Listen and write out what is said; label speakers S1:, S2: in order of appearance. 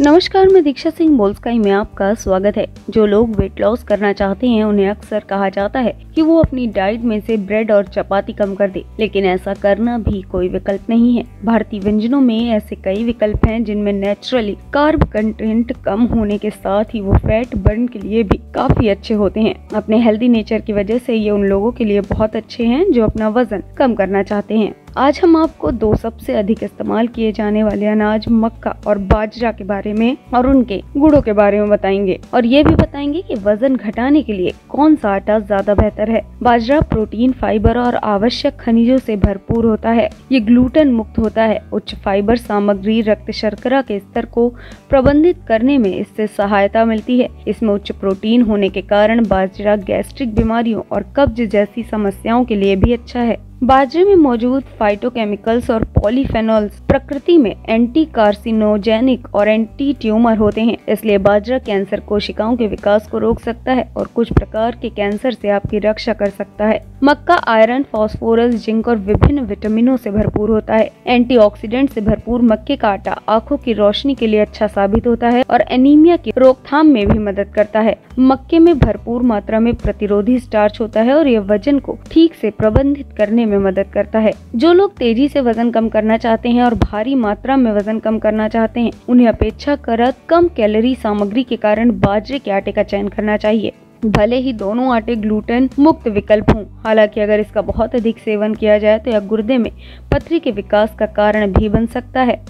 S1: नमस्कार, मैं दीक्षा सिंह बोल्सकाई में आपका स्वागत है। जो लोग वेट लॉस करना चाहते हैं, उन्हें अक्सर कहा जाता है कि वो अपनी डाइट में से ब्रेड और चपाती कम कर दे। लेकिन ऐसा करना भी कोई विकल्प नहीं है। भारतीय व्यंजनों में ऐसे कई विकल्प हैं, जिनमें नेचुरली कार्ब कंटेंट कम होने के साथ ही वो फैट बर्न के लिए भी काफ़ी अच्छे होते हैं। अपने हेल्दी नेचर की वजह से ये उन लोगों के लिए बहुत अच्छे हैं, जो अपना वज़न कम करना चाहते हैं। आज हम आपको दो सबसे अधिक इस्तेमाल किए जाने वाले अनाज, मक्का और बाजरा के बारे में और उनके गुड़ों के बारे में बताएँगे। और ये भी बताएँगे कि वज़न घटाने के लिए कौन सा आटा ज़्यादा बेहतर है। बाजरा प्रोटीन, फाइबर और आवश्यक खनिजों से भरपूर होता है। ये ग्लूटेन मुक्त होता है। उच्च फाइबर सामग्री, रक्त शर्करा के स्तर को प्रबंधित करने में इससे सहायता मिलती है। इसमें उच्च प्रोटीन होने के कारण बाजरा गैस्ट्रिक बीमारियों और कब्ज जैसी समस्याओं के लिए भी अच्छा है। बाजरे में मौजूद फाइटोकेमिकल्स और पॉलीफेनॉल्स प्रकृति में एंटी कार्सिनोजेनिक और एंटी ट्यूमर होते हैं, इसलिए बाजरा कैंसर कोशिकाओं के विकास को रोक सकता है और कुछ प्रकार के कैंसर से आपकी रक्षा कर सकता है। मक्का आयरन फास्फोरस जिंक और विभिन्न विटामिनों से भरपूर होता है। एंटीऑक्सीडेंट से भरपूर मक्के का आटा आँखों की रोशनी के लिए अच्छा साबित होता है और एनीमिया की रोकथाम में भी मदद करता है। मक्के में भरपूर मात्रा में प्रतिरोधी स्टार्च होता है और यह वज़न को ठीक से प्रबंधित करने में मदद करता है। जो लोग तेज़ी से वज़न कम करना चाहते हैं और भारी मात्रा में वज़न कम करना चाहते हैं, उन्हें अपेक्षा अपेक्षाकृत कम कैलोरी सामग्री के कारण बाजरे के आटे का चयन करना चाहिए। भले ही दोनों आटे ग्लूटेन मुक्त विकल्प हों, हालाँकि अगर इसका बहुत अधिक सेवन किया जाए तो यह गुर्दे में पथरी के विकास का कारण भी बन सकता है।